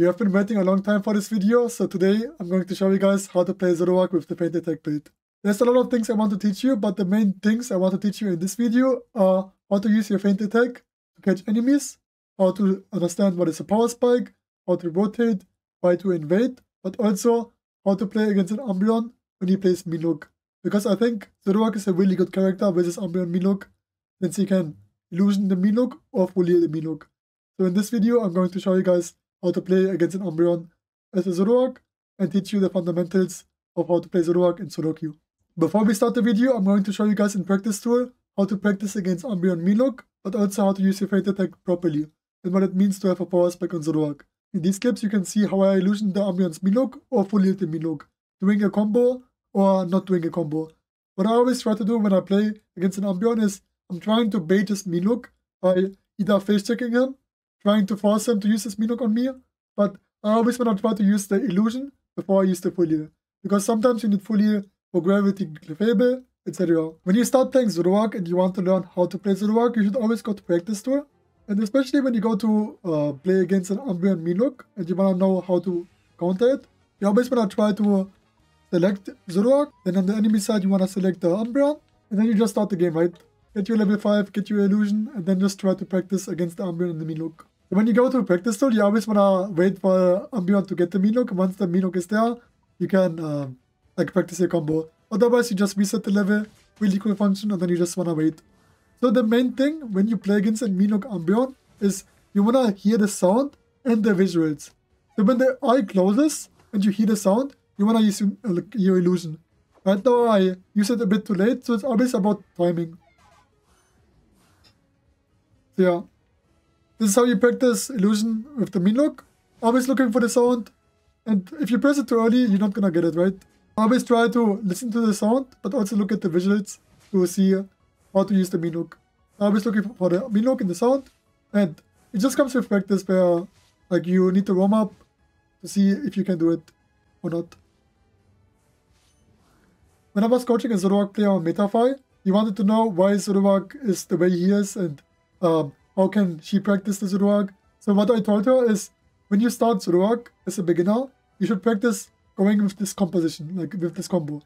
You have been waiting a long time for this video, so today I'm going to show you guys how to play Zoroark with the Feint Attack build. There's a lot of things I want to teach you, but the main things I want to teach you in this video are how to use your Feint Attack to catch enemies, how to understand what is a power spike, how to rotate, why to invade, but also how to play against an Umbreon when he plays Mean Look. Because I think Zoroark is a really good character versus Umbreon Mean Look, since he can illusion the Mean Look or fully the Mean Look. So in this video, I'm going to show you guys how to play against an Umbreon as a Zoroark and teach you the fundamentals of how to play Zoroark in solo. Before we start the video, I'm going to show you guys in practice tool how to practice against Umbreon Mean Look, but also how to use your Feint Attack properly and what it means to have a power spike on Zoroark. In these clips, you can see how I illusion the Umbreon's Mean Look or fully the Mean Look, doing a combo or not doing a combo. What I always try to do when I play against an Umbreon is I'm trying to bait his Mean Look by either face checking him, trying to force them to use his Mean Look on me, but I always want to try to use the illusion before I use the Fully. Because sometimes you need Fully for Gravity Clefable, etc. When you start playing Zoroark and you want to learn how to play Zoroark, you should always go to practice tour. And especially when you go to uh, play against an Umbreon Mean Look and you want to know how to counter it, you always want to try to select Zoroark, then on the enemy side you want to select the Umbreon, and then you just start the game, right? Get your level 5, get your illusion, and then just try to practice against the Umbreon and the Mean Look. When you go to practice tool, you always want to wait for Umbreon to get the Mean Look. Once the Mean Look is there, you can uh, like practice your combo. Otherwise, you just reset the level, really cool function, and then you just want to wait. So the main thing when you play against a Mean Look Umbreon is you want to hear the sound and the visuals. So when the eye closes and you hear the sound, you want to use uh, your illusion. Right now I use it a bit too late, so it's always about timing. So yeah, this is how you practice illusion with the Mean Look. Always looking for the sound, and if you press it too early, you're not gonna get it right. Always try to listen to the sound, but also look at the visuals to see how to use the Mean Look. Always looking for the Mean Look in the sound, and it just comes with practice where like you need to warm up to see if you can do it or not. When I was coaching a Zoroark player on Metafy, he wanted to know why Zoroark is the way he is and um, how can she practice the Zoroark. So what I told her is, when you start Zoroark as a beginner, you should practice going with this composition, like with this combo.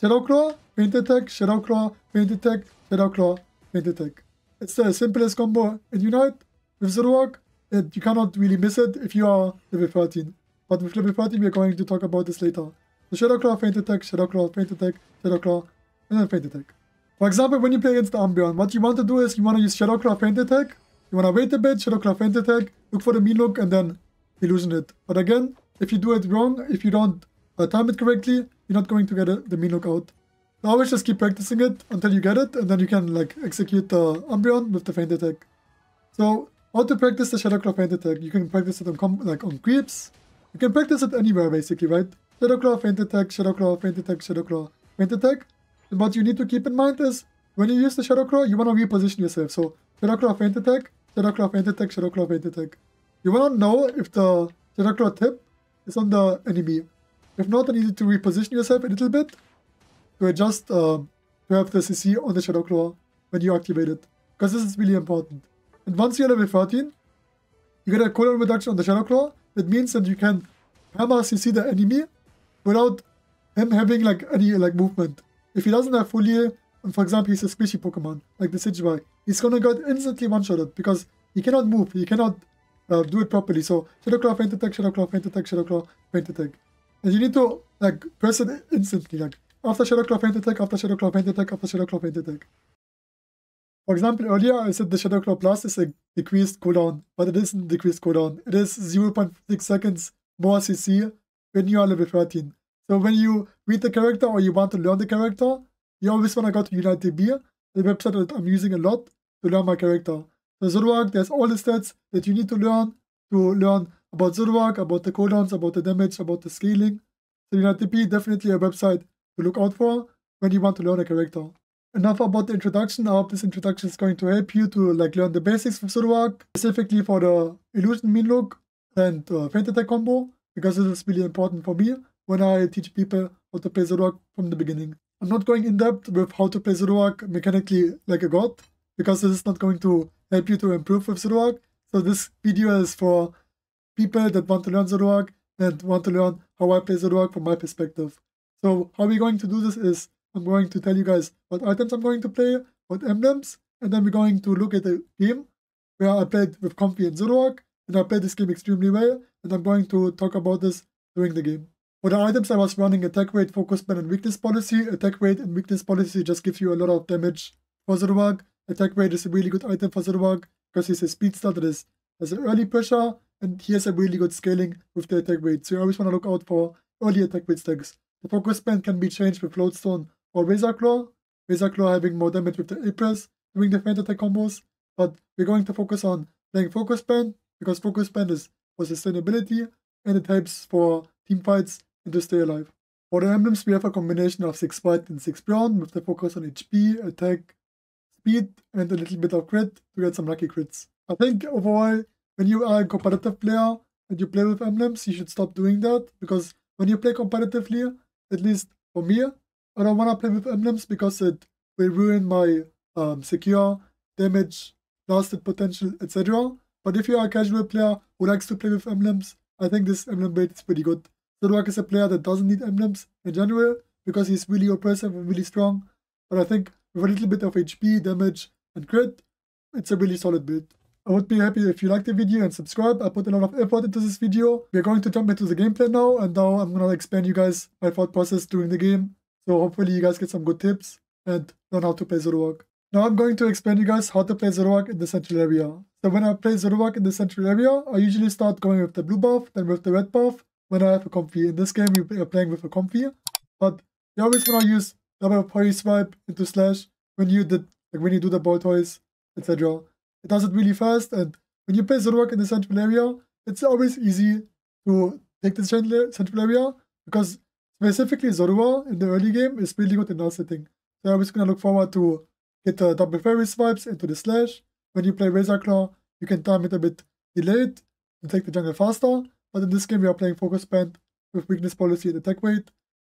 Shadow Claw, Feint Attack, Shadow Claw, Feint Attack, Shadow Claw, Feint Attack. It's the simplest combo in Unite with Zoroark, and you cannot really miss it if you are level 13. But with level 13, we are going to talk about this later. So Shadow Claw, Feint Attack, Shadow Claw, Feint Attack, Shadow Claw, and then Feint Attack. For example, when you play against the Umbreon, what you want to do is you want to use Shadow Claw, Feint Attack, you want to wait a bit, Shadow Claw, Feint Attack, look for the Mean Look, and then illusion it. But again, if you do it wrong, if you don't uh, time it correctly, you're not going to get it, the Mean Look out. So always just keep practicing it until you get it, and then you can like execute the Umbreon with the Feint Attack. So how to practice the Shadow Claw Feint Attack? You can practice it on like on creeps. You can practice it anywhere basically, right? Shadow Claw, Feint Attack, Shadow Claw, Feint Attack, Shadow Claw, Feint Attack. And what you need to keep in mind is, when you use the Shadow Claw, you want to reposition yourself. So, Shadow Claw, Feint Attack, Shadow Claw, Feint Attack, Shadow Claw, Feint Attack. You want to know if the Shadow Claw tip is on the enemy. If not, then you need to reposition yourself a little bit to adjust, uh, to have the CC on the Shadow Claw when you activate it. Because this is really important. And once you're level 13, you get a cooldown reduction on the Shadow Claw. That means that you can hammer CC the enemy without him having like any like movement. If he doesn't have fully, for example, he's a squishy Pokemon like the Decidueye, he's gonna get instantly one-shotted because he cannot move, he cannot uh, do it properly. So Shadow Claw, Feint Attack, Shadow Claw, Feint Attack, Shadow Claw, Feint Attack. And you need to like press it instantly, like after Shadow Claw, Feint Attack, after Shadow Claw, Feint Attack, after Shadow Claw, Feint Attack. For example, earlier I said the Shadow Claw Plus is a decreased cooldown, but it isn't decreased cooldown. It is 0.6 seconds more CC when you are level 13. So when you read the character or you want to learn the character, you always want to go to UniteDB, the website that I'm using a lot to learn my character. So Zoroark, there's all the stats that you need to learn to learn about Zoroark, about the cooldowns, about the damage, about the scaling. So UniteDB definitely a website to look out for when you want to learn a character enough about the introduction. I hope this introduction is going to help you to like learn the basics of Zoroark, specifically for the Illusion Mean Look and uh, Feint Attack combo, because this is really important for me when I teach people how to play Zoroark from the beginning. I'm not going in depth with how to play Zoroark mechanically like a god, because this is not going to help you to improve with Zoroark. So this video is for people that want to learn Zoroark and want to learn how I play Zoroark from my perspective. So how we're going to do this is I'm going to tell you guys what items I'm going to play, what emblems, and then we're going to look at the game where I played with Comfey and Zoroark, and I played this game extremely well, and I'm going to talk about this during the game. For the items I was running attack weight, focus band, and weakness policy. Attack weight and weakness policy just gives you a lot of damage for Zoroark. Attack weight is a really good item for Zoroark because he's a speed that is has an early pressure and he has a really good scaling with the attack weight. So you always want to look out for early attack weight stacks. The focus band can be changed with Lodestone or Razor Claw. Razor Claw having more damage with the A-Press doing the feint attack combos. But we're going to focus on playing Focus Band because Focus Band is for sustainability and it helps for team fights to stay alive. For the emblems, we have a combination of 6 white and 6 brown with the focus on HP, attack, speed, and a little bit of crit to get some lucky crits. I think overall, when you are a competitive player and you play with emblems, you should stop doing that because when you play competitively, at least for me, I don't want to play with emblems because it will ruin my um, secure, damage, lasted potential, etc. But if you are a casual player who likes to play with emblems, I think this emblem build is pretty good. Zoroark is a player that doesn't need emblems in general because he's really oppressive and really strong. But I think with a little bit of HP, damage, and crit, it's a really solid build. I would be happy if you like the video and subscribe. I put a lot of effort into this video. We're going to jump into the gameplay now and now I'm gonna explain you guys my thought process during the game. So hopefully you guys get some good tips and learn how to play Zoroark. Now I'm going to explain you guys how to play Zoroark in the central area. So when I play Zoroark in the central area, I usually start going with the blue buff, then with the red buff, when I have a Comfey. In this game, you're playing with a Comfey, but you always want to use double parry swipe into slash when you did like when you do the ball toys, etc. It does it really fast, and when you play Zoroark in the central area, it's always easy to take the central area because specifically Zorua in the early game is really good in that setting. So I'm just gonna look forward to get the double fairy swipes into the slash. When you play Razor Claw, you can time it a bit delayed to take the jungle faster. But in this game, we are playing Focus Band with weakness policy and attack weight.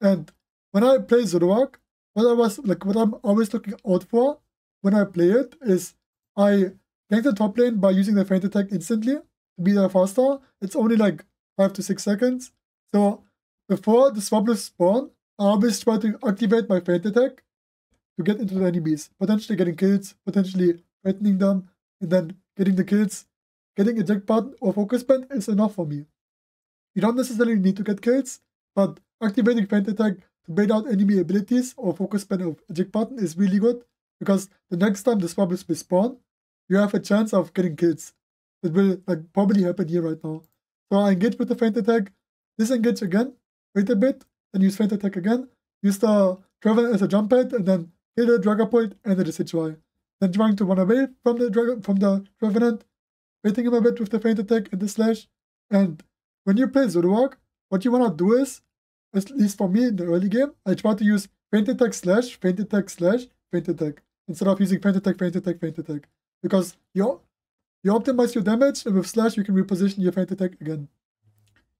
And when I play Zoroark, what I was like, what I'm always looking out for when I play it is I gank the top lane by using the feint attack instantly to be there faster. It's only like 5 to 6 seconds. So before the Swablu spawn, I always try to activate my feint attack to get into the enemies, potentially getting kills, potentially threatening them, and then getting the kills. Getting eject button or focus band is enough for me. You don't necessarily need to get kills, but activating Feint attack to bait out enemy abilities or focus band of eject button is really good because the next time the Swablu's will spawn, you have a chance of getting kills. It will like probably happen here right now. So I engage with the Feint attack, disengage again, wait a bit, then use Feint attack again, use the Travel as a jump pad, and then kill the Dragapult and the Decidueye. Then trying to run away from the dragon from the Revenant, waiting him a bit with the Feint attack and the slash. And when you play Zoroark, what you wanna do is, at least for me in the early game, I try to use feint attack slash, feint attack slash, feint attack. Instead of using feint attack, feint attack, feint attack. Because you you optimize your damage and with slash you can reposition your feint attack again.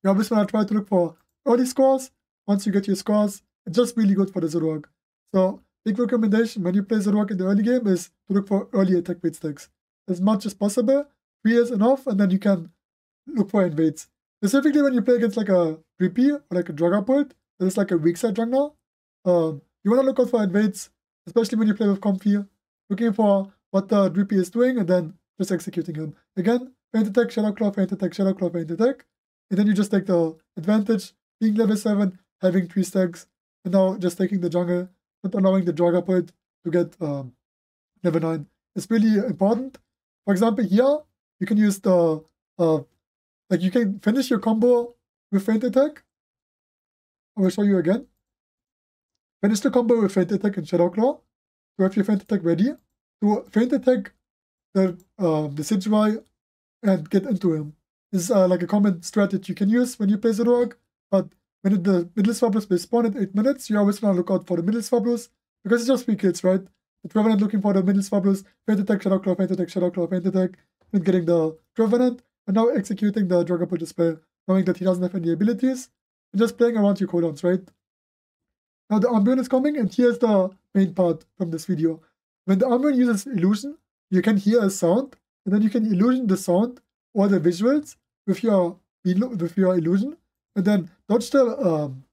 You always wanna try to look for early scores. Once you get your scores, it's just really good for the Zoroark. So big recommendation when you play Zoroark in the early game is to look for early attack weight stacks. As much as possible, three is enough, and then you can look for invades. Specifically when you play against like a 3P or like a Dragapult, that is like a weak side jungler, um, you want to look out for invades, especially when you play with Comfey, looking for what the 3P is doing and then just executing him. Again, feint attack, shadow claw, feint attack, shadow claw, feint attack, and then you just take the advantage, being level 7, having 3 stacks, and now just taking the jungle, not allowing the Dragapult to get um, level 9. It's really important. For example, here, you can use the, uh, like you can finish your combo with Feint Attack. I will show you again. Finish the combo with Feint Attack and Shadow Claw to have your Feint Attack ready. To Feint Attack the, uh, the Decidueye and get into him. This is uh, like a common strategy you can use when you play Zoroark, but when the middle Swablus will spawn at 8 minutes, you always want to look out for the middle Swablus, because it's just 3 kills, right? The Trevenant looking for the middle Swablus, Feint attack, shadow claw, Feint attack, shadow claw, feint attack, and getting the Trevenant, and now executing the Dragon Dragapult spell, knowing that he doesn't have any abilities, and just playing around your cooldowns, right? Now the Umbreon is coming, and here's the main part from this video. When the Umbreon uses illusion, you can hear a sound, and then you can illusion the sound or the visuals with your with your illusion, and then dodge the um,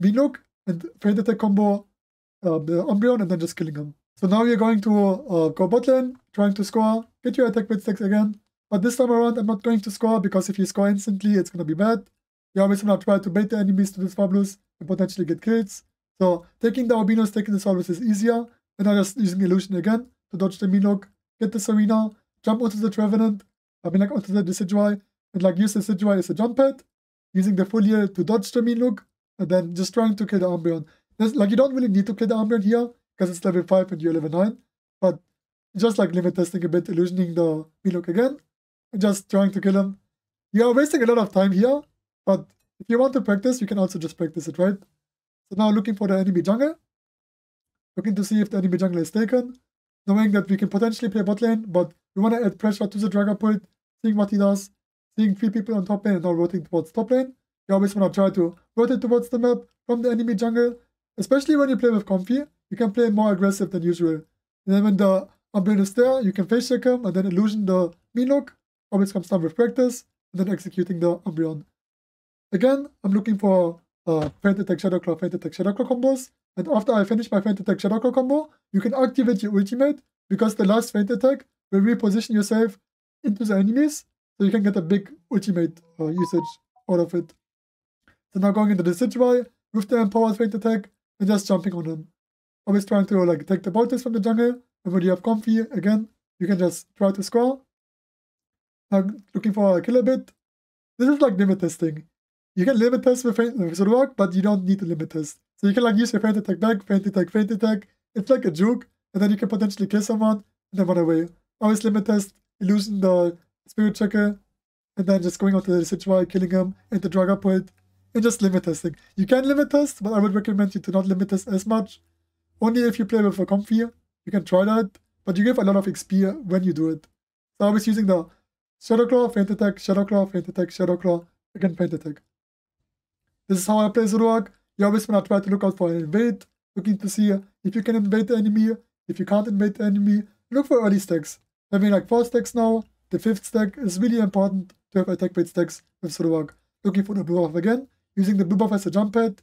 Mean Look and feint attack combo uh, the Umbreon, and then just killing him. So now you're going to uh, go bot lane, trying to score, get your attack weight stacks again. But this time around, I'm not going to score because if you score instantly, it's going to be bad. You always want to try to bait the enemies to the Swablu's and potentially get kills. So taking the Albinos, taking the Swablu's is easier. And I'm just using Illusion again to dodge the Mean Look, get the Serena, jump onto the Trevenant, I mean like onto the Decidueye, and like use the Decidueye as a jump pad, using the Full Heal to dodge the Mean Look, and then just trying to kill the Umbreon. There's, like you don't really need to kill the Umbreon here, because it's level 5 and you're level 9, but just like limit testing a bit, illusioning the Mean Look again, just trying to kill him. You are wasting a lot of time here, but if you want to practice, you can also just practice it, right? So now looking for the enemy jungle, looking to see if the enemy jungle is taken, knowing that we can potentially play bot lane, but we want to add pressure to the Dragon Dragapult, seeing what he does, seeing three people on top lane and now rotating towards top lane. You always want to try to rotate towards the map from the enemy jungle, especially when you play with Comfey, you can play more aggressive than usual. And then when the Umbreon is there, you can face check him and then illusion the Mean Look, always comes down with practice, and then executing the Umbreon. Again, I'm looking for uh, Feint Attack Shadow Claw, Feint Attack Shadow Claw combos. And after I finish my Feint Attack Shadow Claw combo, you can activate your ultimate because the last Feint Attack will reposition yourself into the enemies. So you can get a big ultimate uh, usage out of it. So now going into the Decidueye with the Empowered Feint Attack and just jumping on them. Always trying to like take the bolters from the jungle. And when you have Comfey, again, you can just try to score. Looking for a killer bit. This is like limit testing you can limit test with, feint, with Zoroark, but you don't need to limit test. So you can like use your feint attack back, feint attack, feint attack. It's like a juke, and then you can potentially kill someone and then run away. Always limit test, illusion the spirit checker, and then just going out to the Decidueye, killing him, and the Dragapult, and just limit testing. You can limit test, but I would recommend you to not limit test as much. Only if you play with a Comfey, you can try that, but you give a lot of XP when you do it. So I was using the Shadow Claw, Feint Attack, Shadow Claw, Feint Attack, Shadow Claw, again Feint Attack. This is how I play Zoroark. You always want to try to look out for an invade, looking to see if you can invade the enemy. If you can't invade the enemy, look for early stacks. Having like 4 stacks now, the 5th stack is really important to have attack weight stacks with Zoroark. Looking for the blue buff again, using the blue buff as a jump pad.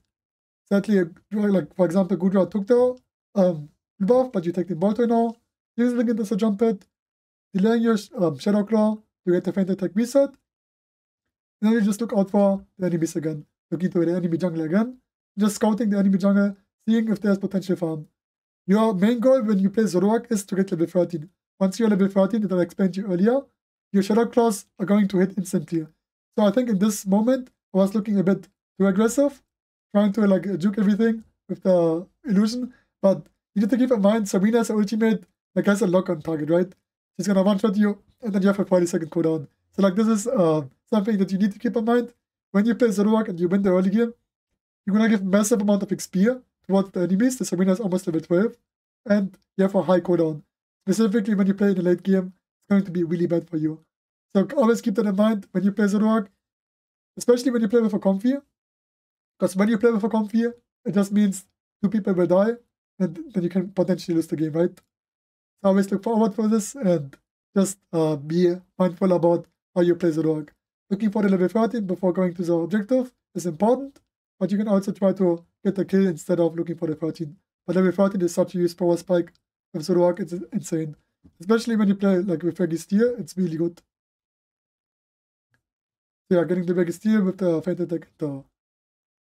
Sadly, like for example, Gudra took the um, blue buff, but you take the Bolter now. Using it as a jump pad, delaying your um, Shadow Claw to get the feint attack reset. Then you just look out for the enemies again looking to the enemy jungle again, just scouting the enemy jungle, seeing if there's potential farm. Your main goal when you play Zoroark is to get level 13. Once you're level 13, as I explained to you earlier, your Shadow Claws are going to hit instantly. So I think in this moment, I was looking a bit too aggressive, trying to like juke everything with the illusion. But you need to keep in mind, Sabrina's ultimate like has a lock on target, right? She's gonna one shot you, and then you have a 40 second cooldown. So like this is uh, something that you need to keep in mind when you play Zoroark and you win the early game, you're gonna give massive amount of XP towards the enemies. The Serena is almost level 12, and you have a high cooldown. Specifically, when you play in the late game, it's going to be really bad for you. So always keep that in mind when you play Zoroark, especially when you play with a Comfey. Because when you play with a Comfey, it just means two people will die, and then you can potentially lose the game, right? So always look forward for this and just uh, be mindful about how you play Zoroark. Looking for the level 13 before going to the objective is important, but you can also try to get the kill instead of looking for the 13. But level 13 is such a use power spike with Zoroark, it's insane. Especially when you play like with Registeel, it's really good. So yeah, getting the Registeel with the Feint Attack the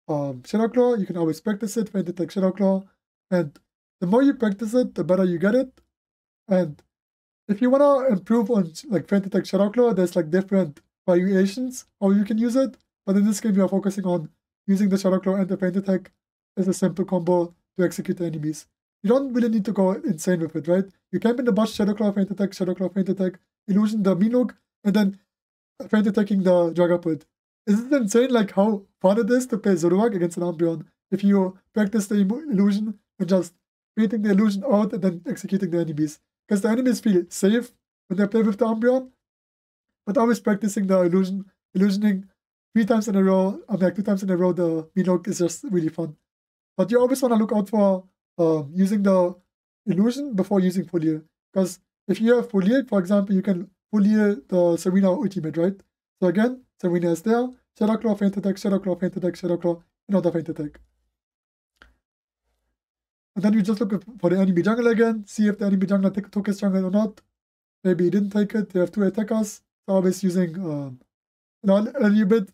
um, Shadow Claw, you can always practice it, Feint Attack Shadow Claw, and the more you practice it, the better you get it. And if you wanna improve on like Feint Attack Shadow Claw, there's like different variations how you can use it, but in this game we are focusing on using the Shadow Claw and the Feint Attack as a simple combo to execute enemies. You don't really need to go insane with it, right? You camp in the bush, Shadow Claw, Feint Attack, Shadow Claw, Feint Attack, Illusion the Mean Look, and then Feint Attacking the Dragapult. Is it insane like how fun it is to play Zoroark against an Umbreon if you practice the illusion and just beating the illusion out and then executing the enemies? Because the enemies feel safe when they play with the Umbreon, but always practicing the illusion, illusioning three times in a row, I mean, like two times in a row, the Mean Look is just really fun. But you always want to look out for uh, using the illusion before using Full Heal. Because if you have Full Heal, for example, you can Foliar the Serena ultimate, right? So again, Serena is there. Shadow Claw, Feint Attack, Shadow Claw, Feint Attack, Shadow Claw, another Feint Attack. And then you just look for the enemy jungle again, see if the enemy jungle took his jungle or not. Maybe he didn't take it. They have two attackers. So always using um, a little bit.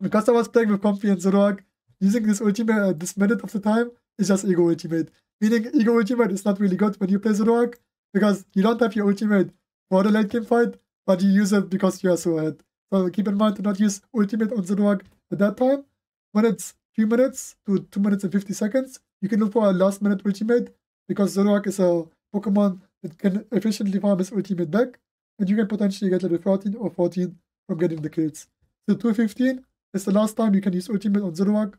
Because I was playing with Comfey and Zoroark, using this ultimate at this minute of the time is just ego ultimate. Meaning ego ultimate is not really good when you play Zoroark because you don't have your ultimate for the late game fight, but you use it because you are so ahead. So keep in mind to not use ultimate on Zoroark at that time. When it's 3 minutes to 2 minutes and 50 seconds, you can look for a last minute ultimate because Zoroark is a Pokemon that can efficiently farm his ultimate back, and you can potentially get level 13 or 14 from getting the kills. So 215 is the last time you can use ultimate on Zoroark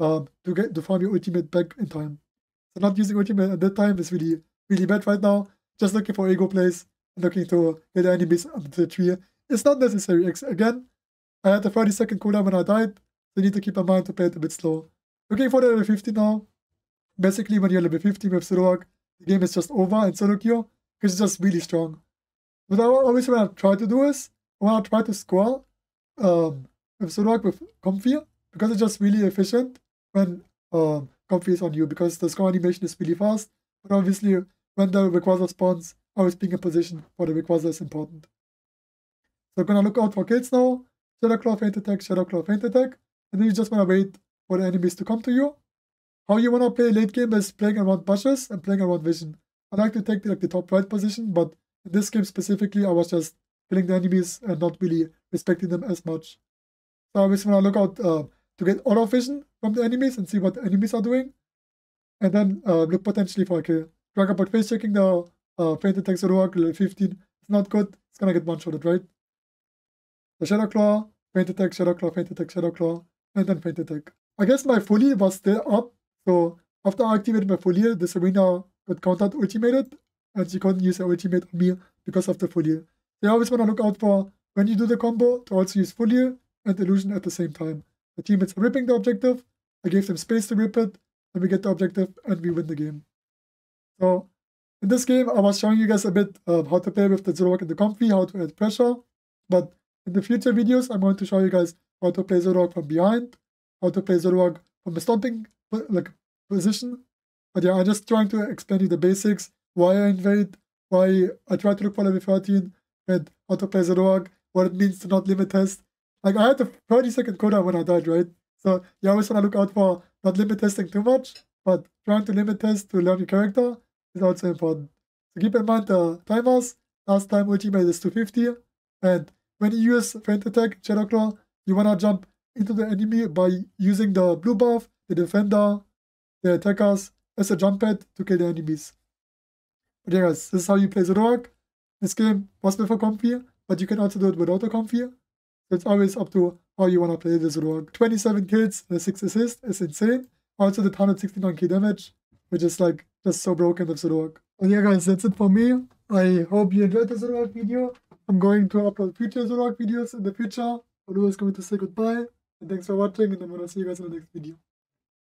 um, to get to farm your ultimate back in time. So not using ultimate at that time is really really bad right now. Just looking for ego plays looking to get enemies under the tree. It's not necessary. Again, I had a 30 second cooldown when I died, so you need to keep in mind to play it a bit slow. Looking for the level 50 now. Basically, when you're level 50 with Zoroark, the game is just over and solo because it's just really strong. But I always want to try to do is when I try to score um, with Zoroark with Comfey because it's just really efficient when um, Comfey is on you because the score animation is really fast. But obviously, when the Rayquaza spawns, always being in position for the Rayquaza is important. So I'm gonna look out for kills now. Shadow Claw, Feint Attack, Shadow Claw, Feint Attack. And then you just wanna wait for the enemies to come to you. How you wanna play late game is playing around bushes and playing around vision. I like to take like the top right position, but in this game specifically, I was just killing the enemies and not really respecting them as much. So I always wanna look out uh, to get auto vision from the enemies and see what the enemies are doing. And then uh, look potentially for a kill. Dragapult face checking the uh, Feint Attack Zoroark level 15. It's not good. It's gonna get one-shotted, right? The Shadow Claw, Feint Attack, Shadow Claw, Feint Attack, Shadow Claw, and then Feint Attack. I guess my fully was still up, so after I activated my fully, the Serena got countered ultimated, and she couldn't use her ultimate on me because of the fully. So you always want to look out for when you do the combo to also use fully and illusion at the same time. The teammates are ripping the objective, I gave them space to rip it, and we get the objective and we win the game. So in this game, I was showing you guys a bit of how to play with the Zoroark and the Comfey, how to add pressure, but in the future videos, I'm going to show you guys how to play Zoroark from behind, how to play Zoroark from a stomping like position. But yeah, I'm just trying to explain you the basics, why I invade, why I try to look for level 13, and how to play Zoroark, what it means to not limit test. Like I had a 30 second cooldown when I died, right? So you always want to look out for not limit testing too much, but trying to limit test to learn your character is also important. So keep in mind the timers. Last time ultimate is 250, and when you use Feint Attack, Shadow Claw, you wanna jump into the enemy by using the blue buff, the defender, the attackers as a jump pad to kill the enemies. But yeah guys, this is how you play Zoroark. This game was before Comfey, but you can also do it without a Comfey. It's always up to how you wanna play the Zoroark. 27 kills, the 6 assists is insane. Also the 169k damage, which is like just so broken with Zoroark. And yeah guys, that's it for me. I hope you enjoyed the Zoroark video. I'm going to upload future Zoroark videos in the future. Olu is going to say goodbye. And thanks for watching and I'm to see you guys in the next video.